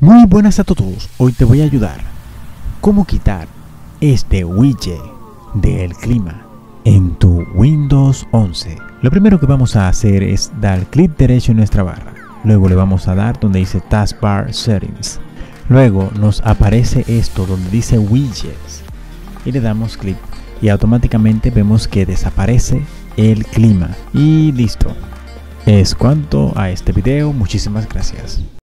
Muy buenas a todos, hoy te voy a ayudar. Cómo quitar este widget del clima en tu Windows 11. Lo primero que vamos a hacer es dar clic derecho en nuestra barra, luego le vamos a dar donde dice Taskbar Settings, luego nos aparece esto donde dice Widgets. Y le damos clic. Y automáticamente vemos que desaparece el clima. Y listo. Es cuanto a este video, muchísimas gracias.